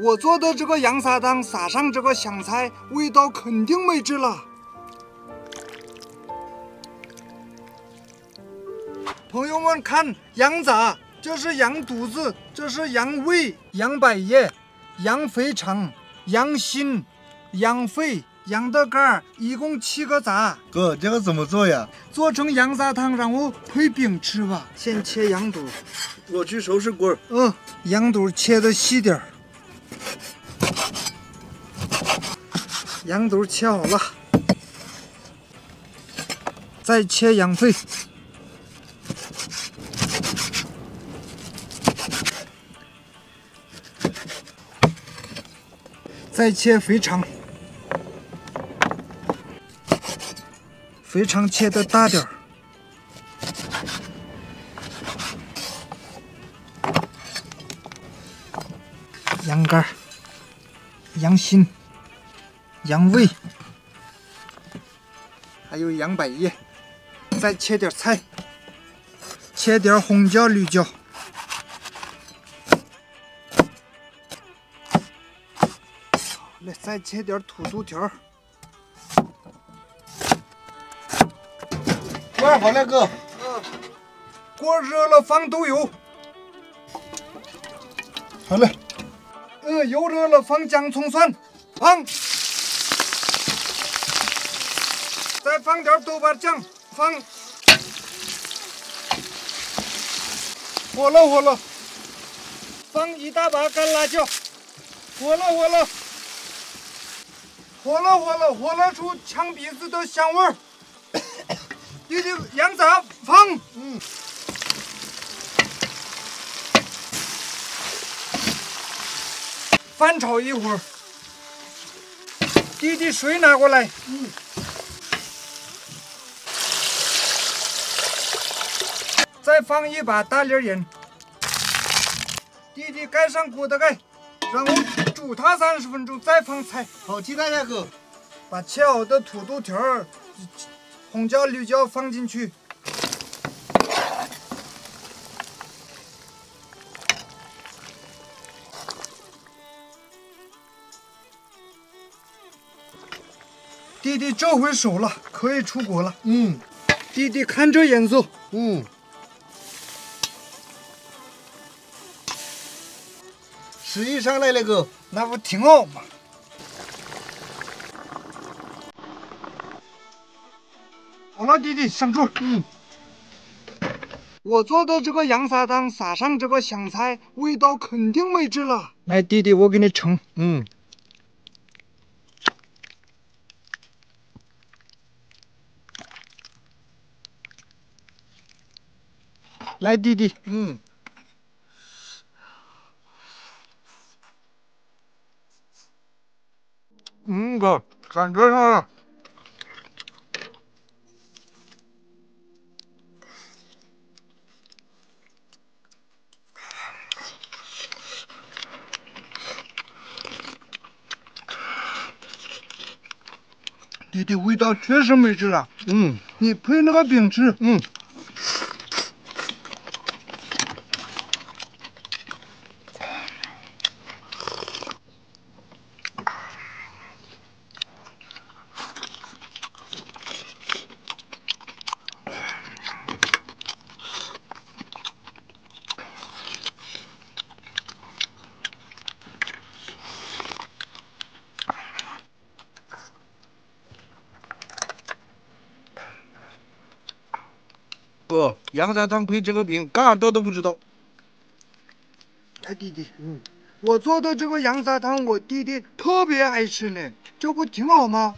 我做的这个羊杂汤撒上这个香菜，味道肯定美极了。朋友们看，羊杂，这是羊肚子，这是羊胃、羊百叶、羊肥肠、羊心、羊肺、羊的肝儿，一共七个杂。哥，这个怎么做呀？做成羊杂汤，然后配饼吃吧。先切羊肚，我去收拾锅。嗯，羊肚切的细点儿。羊肚切好了，再切羊肺，再切肥肠，肥肠切的大点，羊肝、羊心。羊胃，还有羊百叶，再切点菜，切点红椒、绿椒，来再切点土豆条。锅好了，哥。嗯，锅热了，放豆油。好嘞。呃，油热了，放姜、葱、蒜，放。再放点豆瓣酱，放，火了火了，放一大把干辣椒，火了火了，火了火了，火了出呛鼻子的香味儿。弟弟，羊杂放，嗯，翻炒一会儿。弟弟，水拿过来，嗯。再放一把大粒盐，弟弟盖上锅的盖，然后煮它三十分钟，再放菜。好，期待下哥。把切好的土豆条、红椒、绿椒放进去，弟弟这回熟了，可以出锅了。嗯，弟弟看这颜色，嗯。食欲上来了，个，那不挺好吗？好了，弟弟上桌。嗯，我做的这个羊杂汤撒上这个香菜，味道肯定美极了。来，弟弟，我给你盛。嗯。来，弟弟。嗯。嗯，哥，感觉上了。弟弟，味道确实美极了。嗯，你配那个饼吃。嗯。哥，羊杂汤配这个饼，干啥的都不知道。他，弟弟，嗯，我做的这个羊杂汤，我弟弟特别爱吃呢，这不挺好吗？